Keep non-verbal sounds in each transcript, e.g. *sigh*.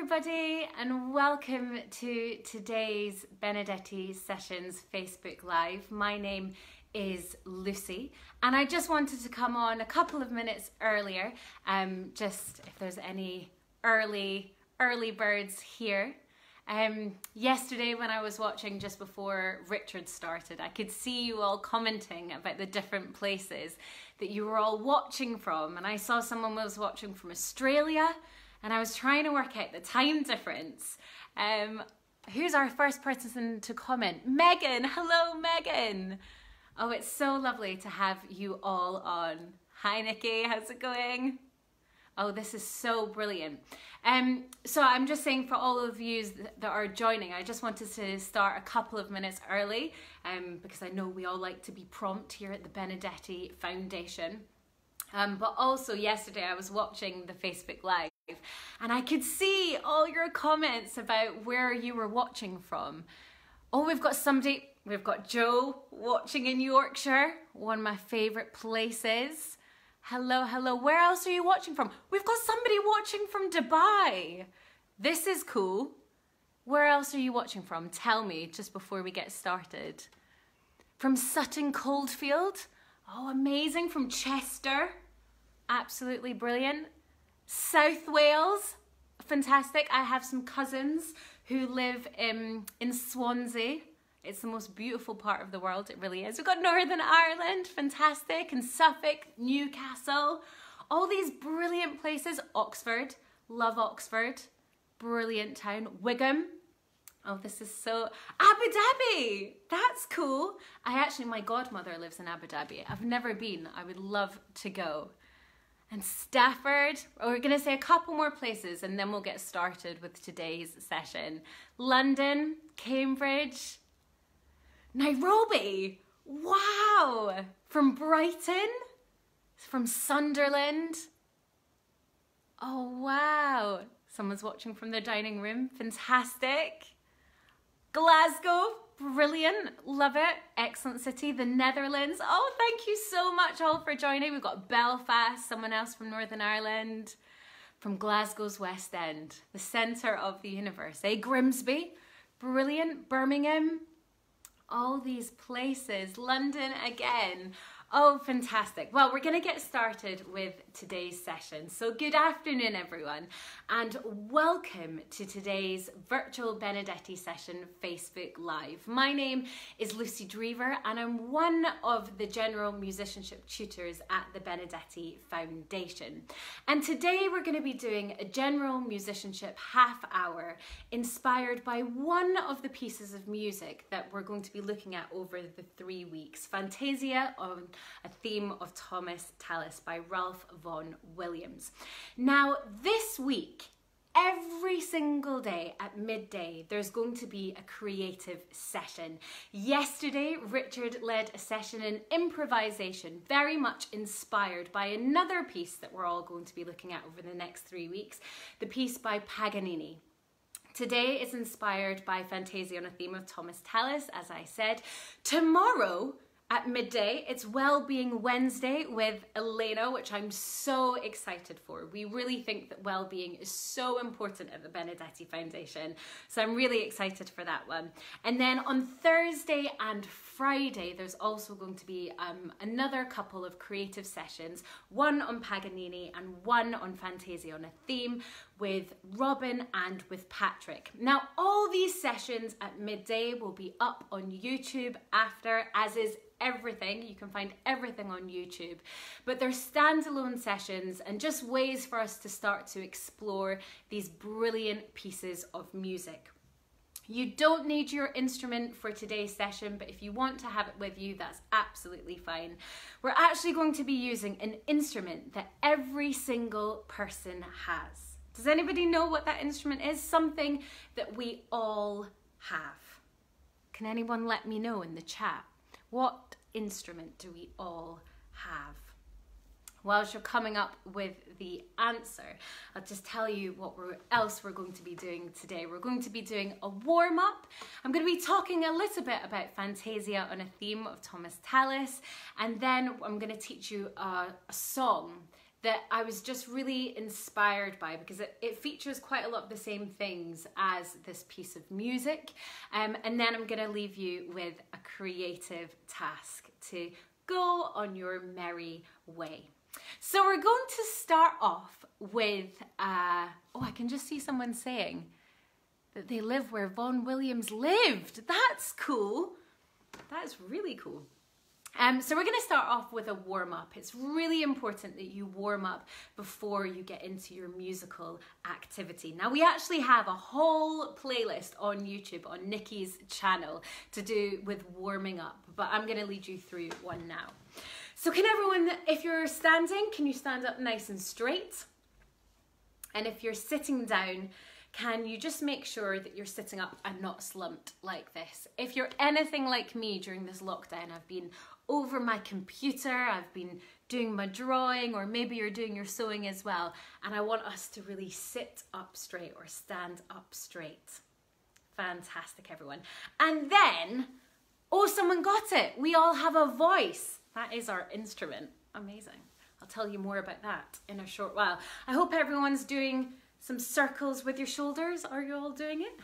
everybody, and welcome to today's Benedetti Sessions Facebook Live. My name is Lucy, and I just wanted to come on a couple of minutes earlier, um, just if there's any early, early birds here. Um, yesterday, when I was watching just before Richard started, I could see you all commenting about the different places that you were all watching from, and I saw someone was watching from Australia and I was trying to work out the time difference. Um, who's our first person to comment? Megan. Hello, Megan. Oh, it's so lovely to have you all on. Hi, Nikki. How's it going? Oh, this is so brilliant. Um, so I'm just saying for all of you that are joining, I just wanted to start a couple of minutes early um, because I know we all like to be prompt here at the Benedetti Foundation. Um, but also yesterday I was watching the Facebook Live and I could see all your comments about where you were watching from. Oh, we've got somebody, we've got Joe watching in Yorkshire, one of my favourite places. Hello, hello, where else are you watching from? We've got somebody watching from Dubai. This is cool. Where else are you watching from? Tell me just before we get started. From Sutton Coldfield. Oh, amazing. From Chester. Absolutely brilliant. South Wales, fantastic. I have some cousins who live in, in Swansea. It's the most beautiful part of the world, it really is. We've got Northern Ireland, fantastic, and Suffolk, Newcastle, all these brilliant places. Oxford, love Oxford, brilliant town. Wigan, oh, this is so. Abu Dhabi, that's cool. I actually, my godmother lives in Abu Dhabi. I've never been, I would love to go and Stafford. We're going to say a couple more places and then we'll get started with today's session. London, Cambridge, Nairobi. Wow! From Brighton, from Sunderland. Oh, wow. Someone's watching from the dining room. Fantastic. Glasgow, Brilliant, love it. Excellent city, the Netherlands. Oh, thank you so much all for joining. We've got Belfast, someone else from Northern Ireland, from Glasgow's West End, the centre of the universe. Eh, Grimsby, brilliant. Birmingham, all these places. London again. Oh, fantastic. Well, we're going to get started with today's session. So, good afternoon, everyone, and welcome to today's virtual Benedetti session Facebook Live. My name is Lucy Drever, and I'm one of the general musicianship tutors at the Benedetti Foundation. And today we're going to be doing a general musicianship half hour inspired by one of the pieces of music that we're going to be looking at over the three weeks Fantasia on a theme of Thomas Tallis by Ralph Vaughan Williams. Now, this week, every single day at midday there's going to be a creative session yesterday richard led a session in improvisation very much inspired by another piece that we're all going to be looking at over the next three weeks the piece by paganini Today is inspired by Fantasia on a theme of Thomas Tallis, as I said. Tomorrow, at midday. It's Wellbeing Wednesday with Elena, which I'm so excited for. We really think that well-being is so important at the Benedetti Foundation. So I'm really excited for that one. And then on Thursday and Friday, there's also going to be um, another couple of creative sessions, one on Paganini and one on Fantasia on a theme with Robin and with Patrick. Now, all these sessions at midday will be up on YouTube after, as is everything. You can find everything on YouTube. But they're standalone sessions and just ways for us to start to explore these brilliant pieces of music. You don't need your instrument for today's session, but if you want to have it with you, that's absolutely fine. We're actually going to be using an instrument that every single person has. Does anybody know what that instrument is? Something that we all have. Can anyone let me know in the chat? What instrument do we all have? Whilst you're coming up with the answer, I'll just tell you what we're, else we're going to be doing today. We're going to be doing a warm up. I'm going to be talking a little bit about Fantasia on a theme of Thomas Tallis, and then I'm going to teach you a, a song that I was just really inspired by because it, it features quite a lot of the same things as this piece of music. Um, and then I'm going to leave you with a creative task to go on your merry way. So we're going to start off with, uh, oh, I can just see someone saying that they live where Vaughan Williams lived. That's cool. That's really cool. Um, so we're going to start off with a warm up. It's really important that you warm up before you get into your musical activity. Now we actually have a whole playlist on YouTube on Nikki's channel to do with warming up, but I'm going to lead you through one now. So can everyone, if you're standing, can you stand up nice and straight? And if you're sitting down, can you just make sure that you're sitting up and not slumped like this? If you're anything like me during this lockdown, I've been over my computer, I've been doing my drawing, or maybe you're doing your sewing as well, and I want us to really sit up straight or stand up straight. Fantastic, everyone. And then, oh, someone got it. We all have a voice. That is our instrument. Amazing. I'll tell you more about that in a short while. I hope everyone's doing some circles with your shoulders. Are you all doing it?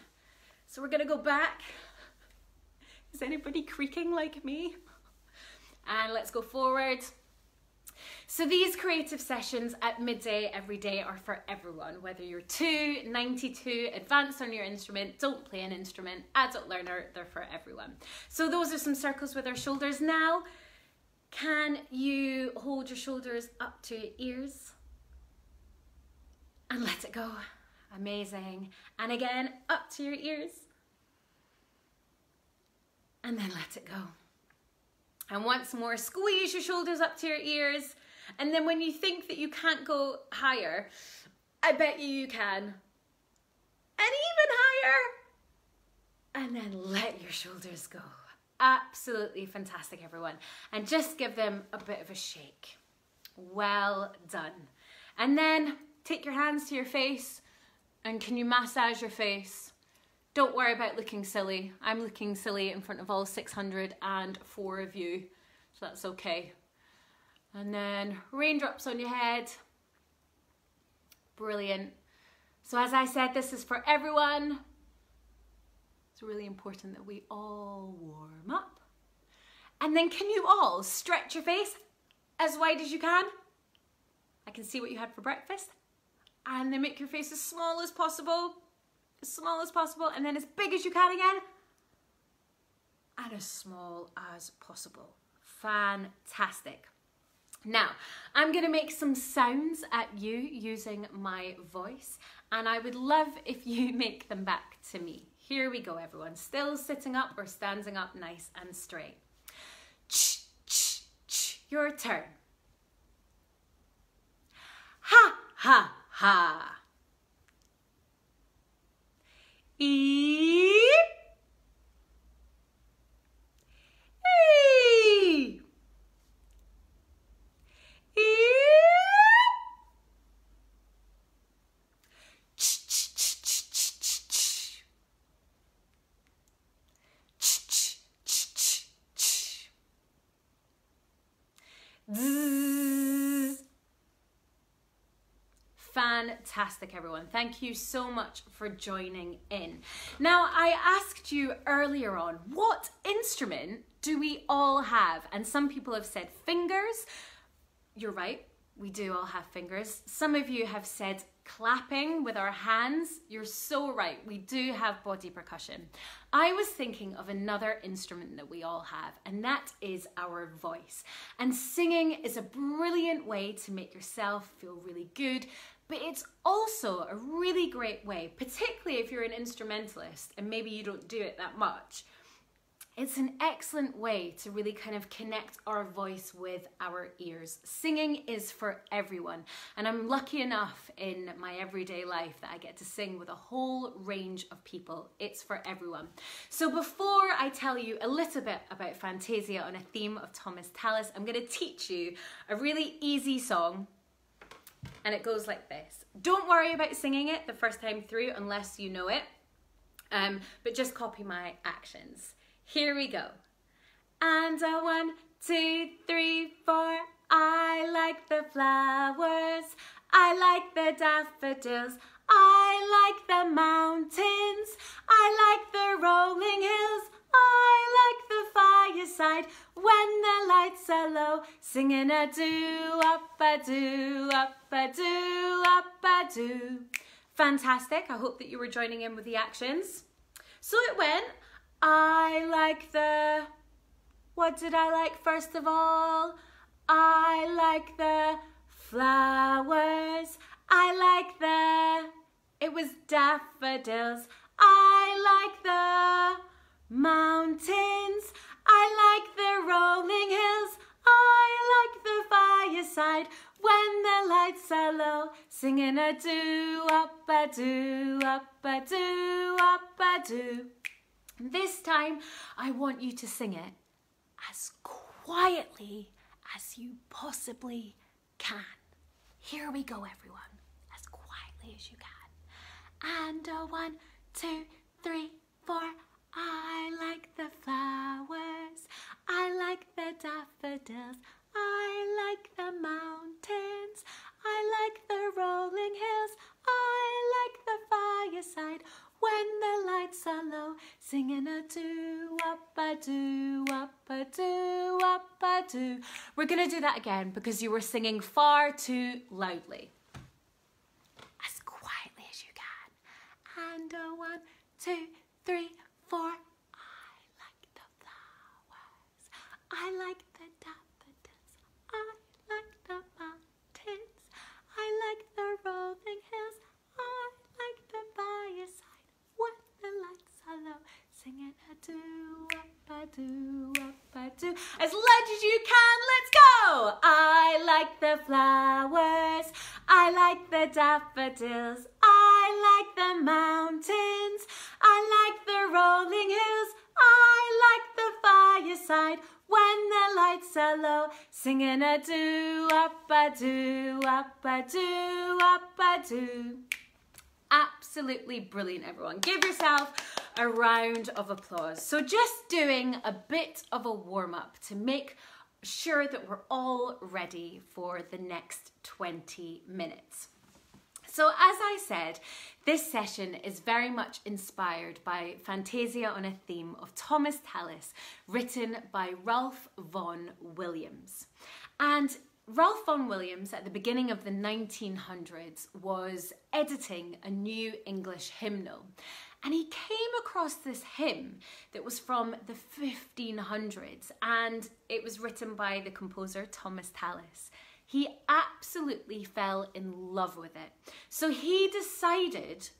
So we're gonna go back. Is anybody creaking like me? And let's go forward. So these creative sessions at midday every day are for everyone, whether you're 2, 92, advanced on your instrument, don't play an instrument, adult learner, they're for everyone. So those are some circles with our shoulders. Now, can you hold your shoulders up to your ears? And let it go. Amazing. And again, up to your ears. And then let it go. And once more, squeeze your shoulders up to your ears. And then when you think that you can't go higher, I bet you you can. And even higher. And then let your shoulders go. Absolutely fantastic, everyone. And just give them a bit of a shake. Well done. And then take your hands to your face and can you massage your face? Don't worry about looking silly. I'm looking silly in front of all 604 of you, so that's okay. And then raindrops on your head. Brilliant. So as I said, this is for everyone. It's really important that we all warm up. And then can you all stretch your face as wide as you can? I can see what you had for breakfast. And then make your face as small as possible as small as possible and then as big as you can again and as small as possible. Fantastic. Now, I'm going to make some sounds at you using my voice and I would love if you *laughs* make them back to me. Here we go, everyone. Still sitting up or standing up nice and straight. Ch, ch, ch. Your turn. Ha, ha, ha. E. E. E. fantastic, everyone. Thank you so much for joining in. Now, I asked you earlier on, what instrument do we all have? And some people have said fingers. You're right, we do all have fingers. Some of you have said clapping with our hands. You're so right, we do have body percussion. I was thinking of another instrument that we all have, and that is our voice. And singing is a brilliant way to make yourself feel really good, but it's also a really great way, particularly if you're an instrumentalist and maybe you don't do it that much. It's an excellent way to really kind of connect our voice with our ears. Singing is for everyone, and I'm lucky enough in my everyday life that I get to sing with a whole range of people. It's for everyone. So before I tell you a little bit about Fantasia on a theme of Thomas Tallis, I'm going to teach you a really easy song and it goes like this. Don't worry about singing it the first time through unless you know it, um, but just copy my actions. Here we go. And a one, two, three, four. I like the flowers. I like the daffodils. I like the mountains. I like the rolling hills. I like the fireside when the lights are low, singing a do up a do up a do up a do. Fantastic. I hope that you were joining in with the actions. So it went. I like the. What did I like first of all? I like the flowers. I like the. It was daffodils. I like the singing a do up a do up a do up a do. This time, I want you to sing it as quietly as you possibly can. Here we go, everyone, as quietly as you can. And a one, two, three, four. I like the flowers. I like the daffodils. I like the mountains. I like the rolling hills. I like the fireside when the lights are low, singing a do up a do up a do up a do. We're gonna do that again because you were singing far too loudly. As quietly as you can. And a one, two, three, four. I like the flowers. I like the. Do up a do up a do. As loud as you can, let's go! I like the flowers. I like the daffodils. I like the mountains. I like the rolling hills. I like the fireside when the lights are low. Singing a do up a do up a do up a do. Absolutely brilliant, everyone. Give yourself a round of applause. So, just doing a bit of a warm up to make sure that we're all ready for the next 20 minutes. So, as I said, this session is very much inspired by Fantasia on a theme of Thomas Tallis, written by Ralph Vaughan Williams. And Ralph Vaughan Williams, at the beginning of the 1900s, was editing a new English hymnal. And he came across this hymn that was from the 1500s and it was written by the composer Thomas Tallis. He absolutely fell in love with it. So he decided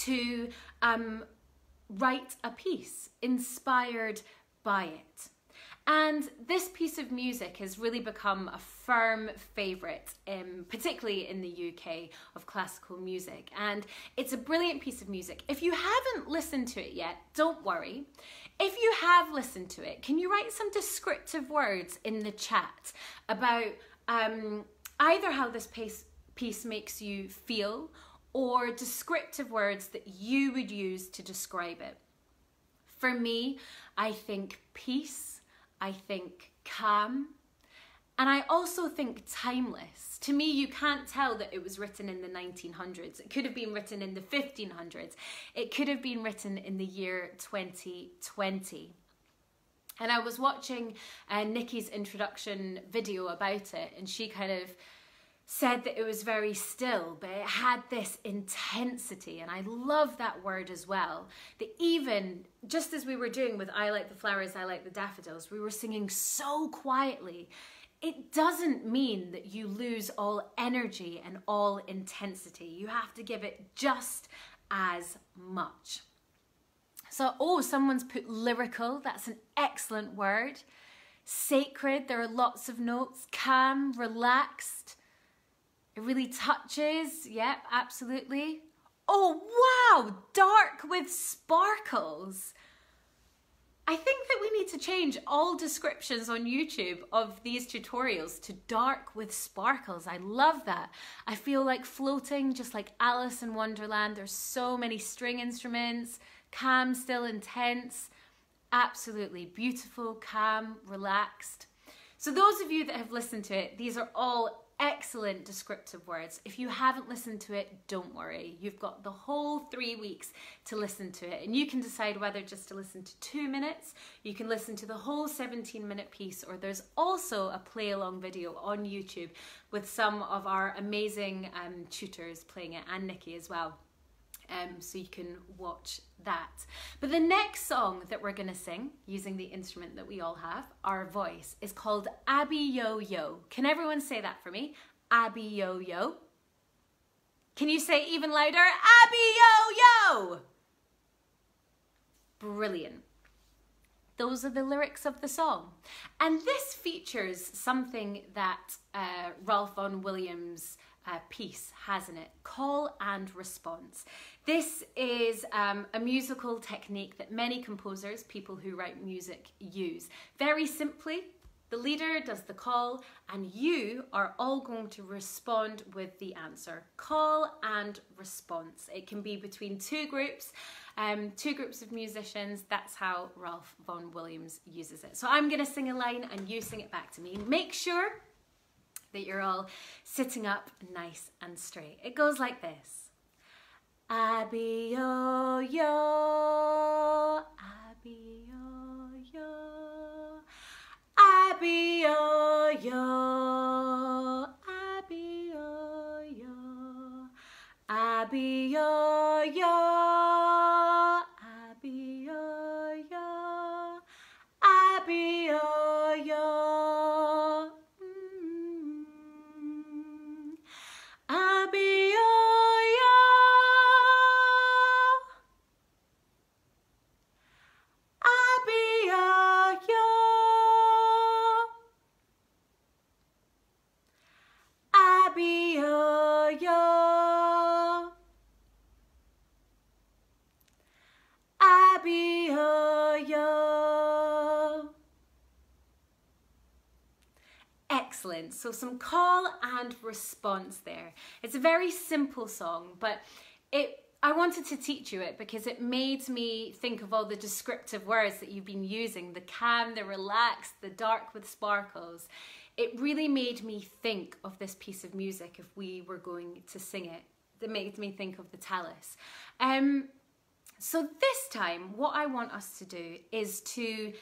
to um, write a piece inspired by it. And this piece of music has really become a firm favourite, um, particularly in the UK, of classical music. And it's a brilliant piece of music. If you haven't listened to it yet, don't worry. If you have listened to it, can you write some descriptive words in the chat about um, either how this piece, piece makes you feel or descriptive words that you would use to describe it? For me, I think peace I think calm, and I also think timeless. To me, you can't tell that it was written in the 1900s. It could have been written in the 1500s. It could have been written in the year 2020. And I was watching uh, Nikki's introduction video about it, and she kind of said that it was very still, but it had this intensity. And I love that word as well. That even just as we were doing with I Like the Flowers, I Like the Daffodils, we were singing so quietly. It doesn't mean that you lose all energy and all intensity. You have to give it just as much. So, oh, someone's put lyrical. That's an excellent word. Sacred, there are lots of notes. Calm, relaxed it really touches. Yep, absolutely. Oh, wow, dark with sparkles. I think that we need to change all descriptions on YouTube of these tutorials to dark with sparkles. I love that. I feel like floating just like Alice in Wonderland. There's so many string instruments, calm, still intense. Absolutely beautiful, calm, relaxed. So those of you that have listened to it, these are all excellent descriptive words. If you haven't listened to it, don't worry. You've got the whole three weeks to listen to it, and you can decide whether just to listen to two minutes, you can listen to the whole 17 minute piece, or there's also a play along video on YouTube with some of our amazing um, tutors playing it, and Nikki as well. Um, so you can watch that. But the next song that we're going to sing using the instrument that we all have, our voice, is called Abby Yo Yo. Can everyone say that for me? Abby Yo Yo. Can you say even louder? Abby Yo Yo! Brilliant. Those are the lyrics of the song. And this features something that uh, Ralph Vaughan Williams uh, piece has in it call and response. This is um, a musical technique that many composers, people who write music, use. Very simply, the leader does the call, and you are all going to respond with the answer. Call and response. It can be between two groups, um, two groups of musicians. That's how Ralph Vaughan Williams uses it. So I'm going to sing a line, and you sing it back to me. Make sure that you're all sitting up nice and straight. It goes like this. I be yo yo. So some call and response there. It's a very simple song, but it I wanted to teach you it because it made me think of all the descriptive words that you've been using, the calm, the relaxed, the dark with sparkles. It really made me think of this piece of music if we were going to sing it. That made me think of the Tallis. Um, so this time, what I want us to do is to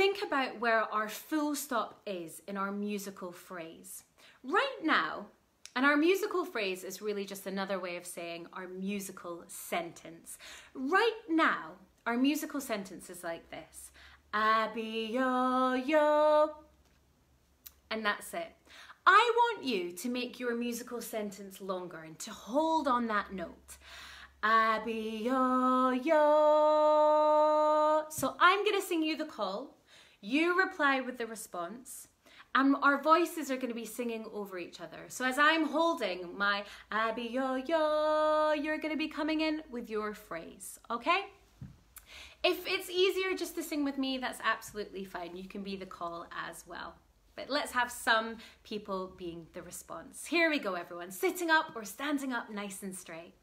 think about where our full stop is in our musical phrase. Right now, and our musical phrase is really just another way of saying our musical sentence. Right now, our musical sentence is like this Abby yo yo. And that's it. I want you to make your musical sentence longer and to hold on that note. Abby yo yo. So I'm going to sing you the call. You reply with the response. And our voices are going to be singing over each other. So as I'm holding my Abby yo yo, you're going to be coming in with your phrase, okay? If it's easier just to sing with me, that's absolutely fine. You can be the call as well. But let's have some people being the response. Here we go, everyone. Sitting up or standing up nice and straight.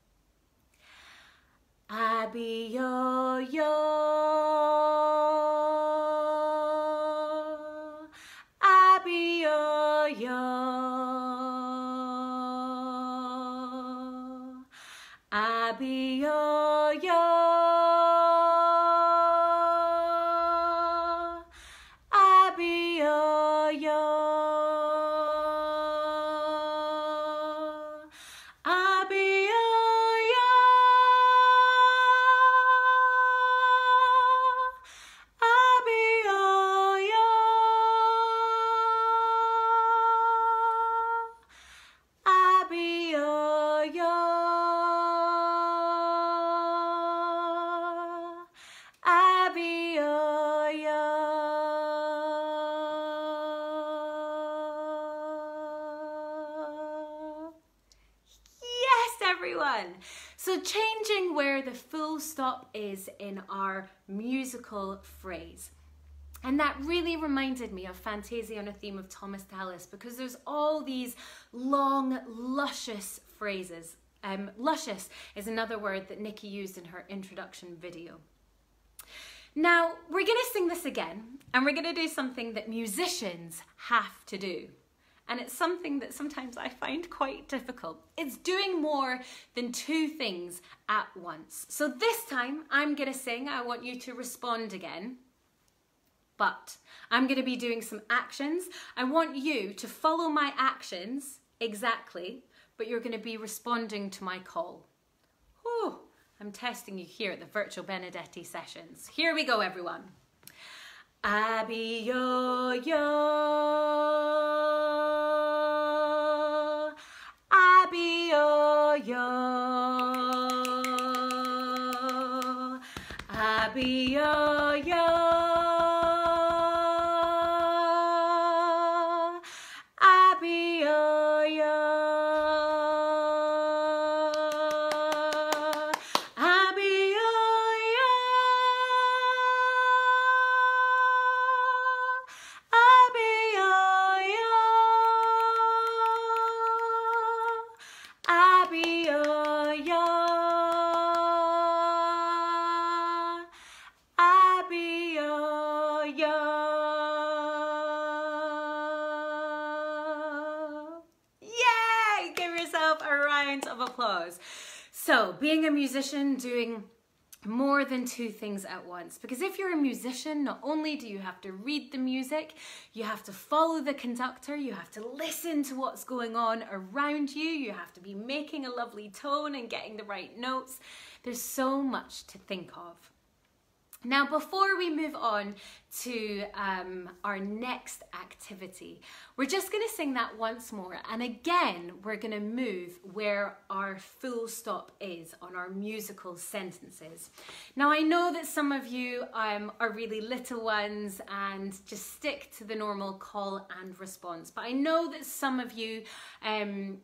Abby yo yo. Jaya. Everyone. So changing where the full stop is in our musical phrase. And that really reminded me of Fantasia on a theme of Thomas Tallis because there's all these long, luscious phrases. Um, luscious is another word that Nikki used in her introduction video. Now, we're going to sing this again, and we're going to do something that musicians have to do. And it's something that sometimes I find quite difficult. It's doing more than two things at once. So this time I'm going to sing. I want you to respond again. But I'm going to be doing some actions. I want you to follow my actions exactly, but you're going to be responding to my call. Whew. I'm testing you here at the virtual Benedetti sessions. Here we go, everyone. Abby yo yo. Abby yo yo. Abby yo So, being a musician, doing more than two things at once. Because if you're a musician, not only do you have to read the music, you have to follow the conductor, you have to listen to what's going on around you, you have to be making a lovely tone and getting the right notes. There's so much to think of. Now, before we move on to um, our next activity, we're just going to sing that once more. And again, we're going to move where our full stop is on our musical sentences. Now, I know that some of you um, are really little ones and just stick to the normal call and response. But I know that some of you um,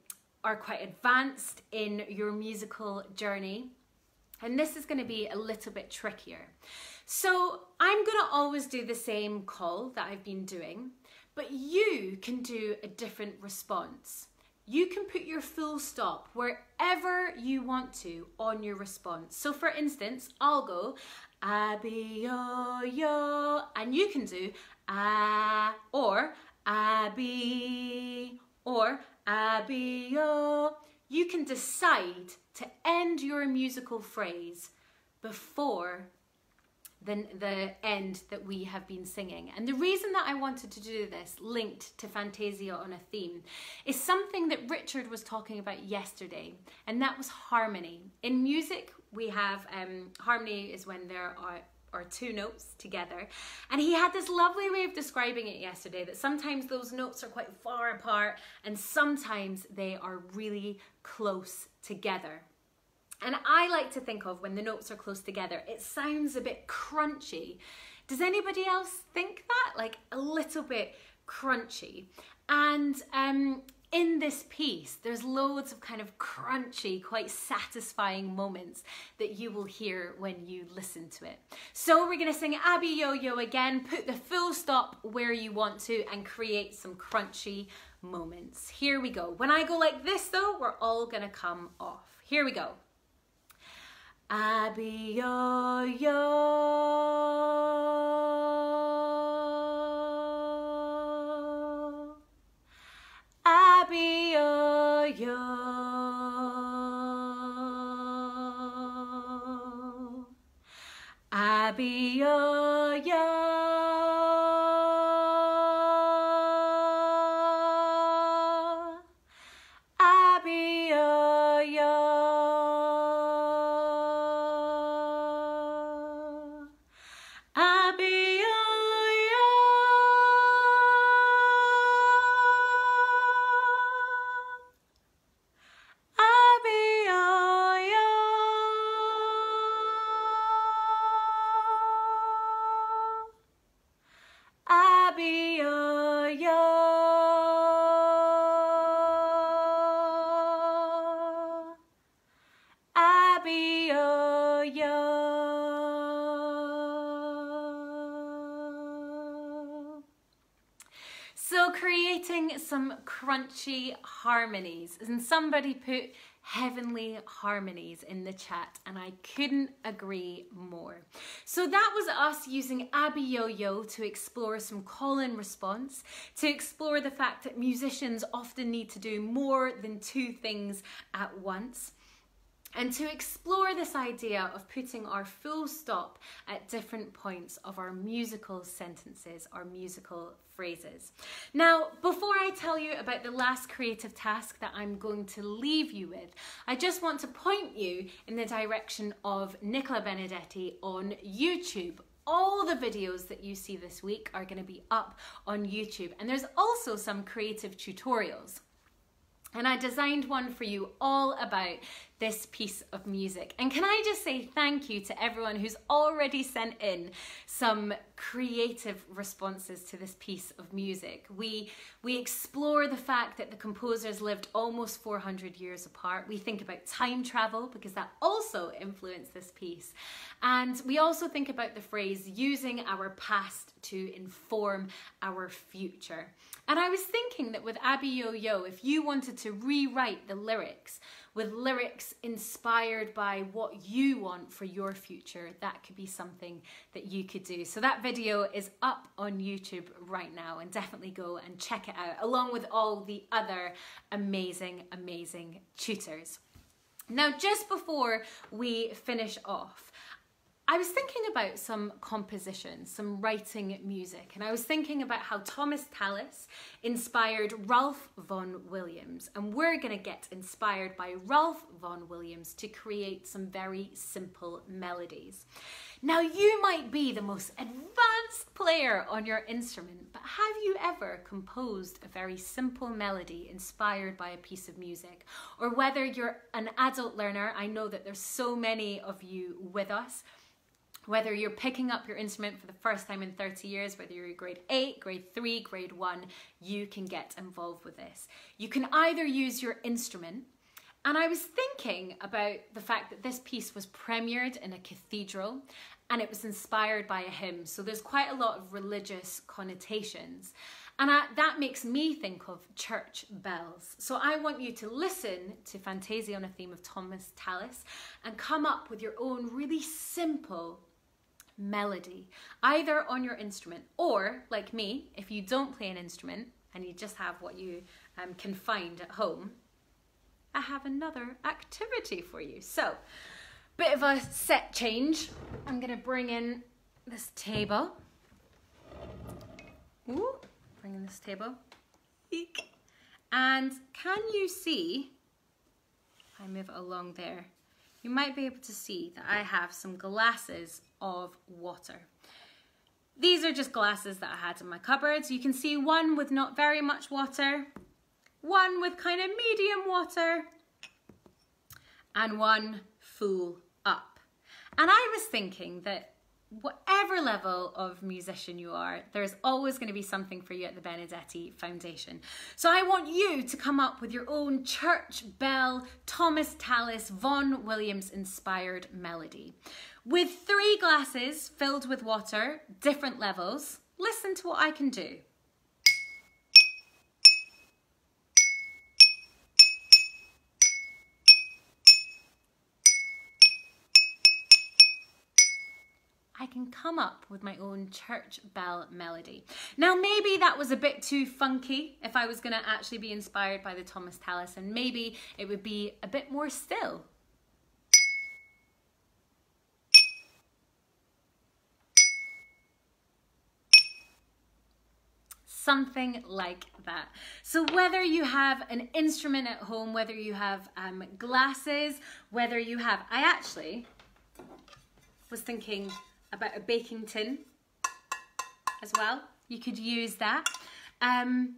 are quite advanced in your musical journey and this is going to be a little bit trickier. So I'm going to always do the same call that I've been doing, but you can do a different response. You can put your full stop wherever you want to on your response. So for instance, I'll go Abby yo yo, and you can do ah or Abby or Abby yo. You can decide to end your musical phrase before the, the end that we have been singing. And the reason that I wanted to do this, linked to Fantasia on a theme, is something that Richard was talking about yesterday, and that was harmony. In music, we have um, harmony is when there are or two notes together. And he had this lovely way of describing it yesterday that sometimes those notes are quite far apart and sometimes they are really close together. And I like to think of when the notes are close together, it sounds a bit crunchy. Does anybody else think that? Like a little bit crunchy. And um, in this piece, there's loads of kind of crunchy, quite satisfying moments that you will hear when you listen to it. So we're gonna sing Abby Yo Yo again, put the full stop where you want to and create some crunchy moments. Here we go. When I go like this though, we're all gonna come off. Here we go. Abby Yo Yo. Abby Yo Yo. Abby Yo Yo. Some crunchy harmonies. And somebody put heavenly harmonies in the chat, and I couldn't agree more. So that was us using Abby Yo Yo to explore some call and response, to explore the fact that musicians often need to do more than two things at once and to explore this idea of putting our full stop at different points of our musical sentences, our musical phrases. Now, before I tell you about the last creative task that I'm going to leave you with, I just want to point you in the direction of Nicola Benedetti on YouTube all the videos that you see this week are going to be up on YouTube, and there's also some creative tutorials. And I designed one for you all about this piece of music. And can I just say thank you to everyone who's already sent in some creative responses to this piece of music. We, we explore the fact that the composers lived almost 400 years apart. We think about time travel because that also influenced this piece. And we also think about the phrase using our past to inform our future. And I was thinking that with Abby Yo Yo, if you wanted to rewrite the lyrics with lyrics inspired by what you want for your future, that could be something that you could do. So that video is up on YouTube right now and definitely go and check it out along with all the other amazing, amazing tutors. Now, just before we finish off, I was thinking about some composition, some writing music, and I was thinking about how Thomas Tallis inspired Ralph Vaughan Williams, and we're going to get inspired by Ralph Vaughan Williams to create some very simple melodies. Now, you might be the most advanced player on your instrument, but have you ever composed a very simple melody inspired by a piece of music? Or whether you're an adult learner, I know that there's so many of you with us whether you're picking up your instrument for the first time in 30 years, whether you're grade 8, grade 3, grade 1, you can get involved with this. You can either use your instrument, and I was thinking about the fact that this piece was premiered in a cathedral and it was inspired by a hymn, so there's quite a lot of religious connotations. And I, that makes me think of church bells. So I want you to listen to Fantasia on a theme of Thomas Tallis and come up with your own really simple melody, either on your instrument or, like me, if you don't play an instrument and you just have what you um, can find at home, I have another activity for you. So, bit of a set change. I'm gonna bring in this table. Ooh, bring in this table. Eek. And can you see, I move it along there, you might be able to see that I have some glasses of water. These are just glasses that I had in my cupboards. You can see one with not very much water, one with kind of medium water, and one full up. And I was thinking that whatever level of musician you are, there's always going to be something for you at the Benedetti Foundation. So I want you to come up with your own church bell, Thomas Tallis, Vaughan Williams inspired melody. With three glasses filled with water, different levels, listen to what I can do. I can come up with my own church bell melody. Now, maybe that was a bit too funky if I was going to actually be inspired by the Thomas Tallis, and maybe it would be a bit more still. Something like that. So whether you have an instrument at home, whether you have um, glasses, whether you have, I actually was thinking about a baking tin as well. You could use that. Um,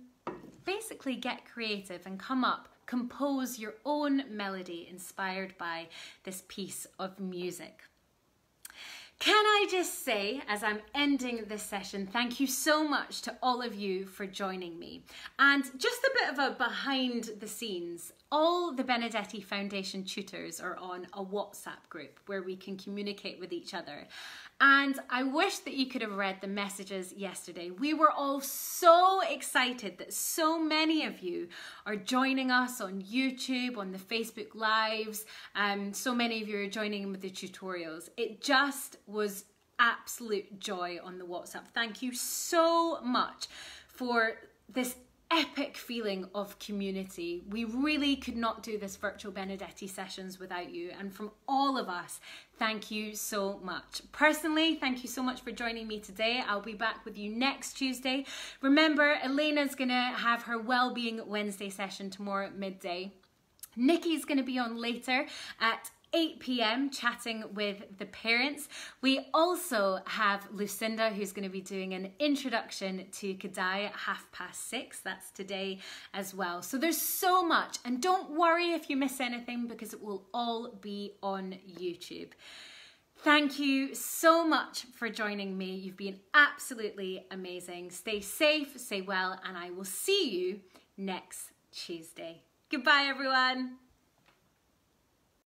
basically get creative and come up, compose your own melody inspired by this piece of music. Can I just say, as I'm ending this session, thank you so much to all of you for joining me. And just a bit of a behind the scenes all the Benedetti Foundation tutors are on a WhatsApp group where we can communicate with each other. And I wish that you could have read the messages yesterday. We were all so excited that so many of you are joining us on YouTube, on the Facebook Lives. Um, so many of you are joining in with the tutorials. It just was absolute joy on the WhatsApp. Thank you so much for this epic feeling of community. We really could not do this virtual Benedetti sessions without you. And from all of us, thank you so much. Personally, thank you so much for joining me today. I'll be back with you next Tuesday. Remember, Elena's going to have her Wellbeing Wednesday session tomorrow at midday. Nikki's going to be on later at 8 p.m. chatting with the parents. We also have Lucinda who's going to be doing an introduction to Kodály at half past six. That's today as well. So there's so much, and don't worry if you miss anything because it will all be on YouTube. Thank you so much for joining me. You've been absolutely amazing. Stay safe, stay well, and I will see you next Tuesday. Goodbye, everyone.